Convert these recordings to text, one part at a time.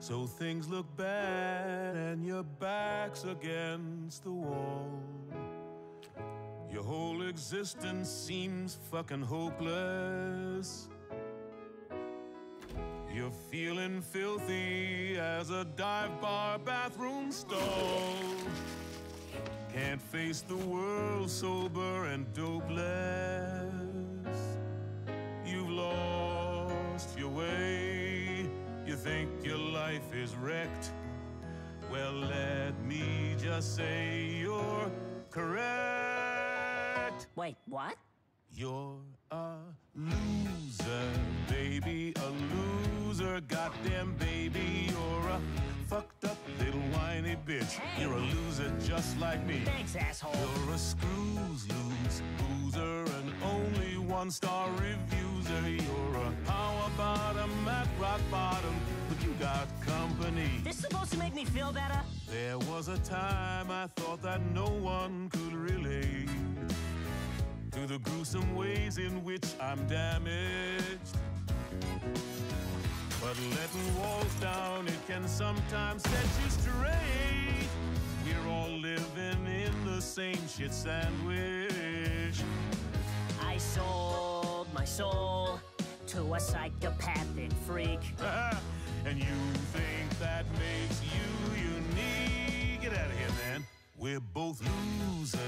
So things look bad and your back's against the wall. Your whole existence seems fucking hopeless. You're feeling filthy as a dive bar bathroom stall. Can't face the world sober and dopeless. Life is wrecked. Well, let me just say you're correct. Wait, what? You're a loser, baby, a loser. Goddamn, baby, you're a fucked up little whiny bitch. Hey. You're a loser just like me. Thanks, asshole. You're a screws loose loser, and only one star reviewer. Company. This supposed to make me feel better? There was a time I thought that no one could relate to the gruesome ways in which I'm damaged. But letting walls down, it can sometimes set you straight. We're all living in the same shit sandwich. I sold my soul to a psychopathic freak. and you think that makes you unique? Get out of here, man. We're both losers,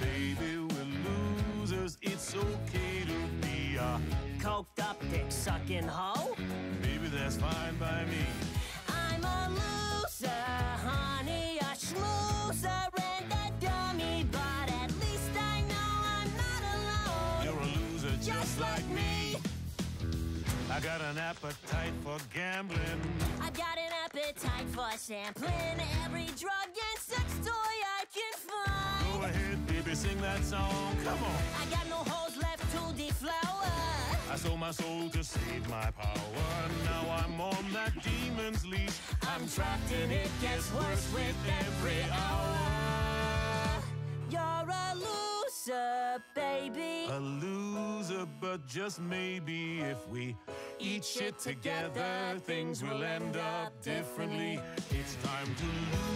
baby. We're losers. It's okay to be a. Coked up dick sucking hoe? Maybe that's fine by me. I'm a loser, honey, a schmoozer and a dummy, but at least I know I'm not alone. You're a loser just, Just like like me. me. I got an appetite for gambling. I've got an appetite for sampling every drug and sex toy I can find. Go ahead, baby, sing that song. Come on. I got no holes left to deflower. I sold my soul to save my power. Now I'm on that demon's leash. I'm trapped and it gets worse with every hour. You're a loser, baby. A loser, but just maybe if we eat shit together, things will end up differently. It's time to lose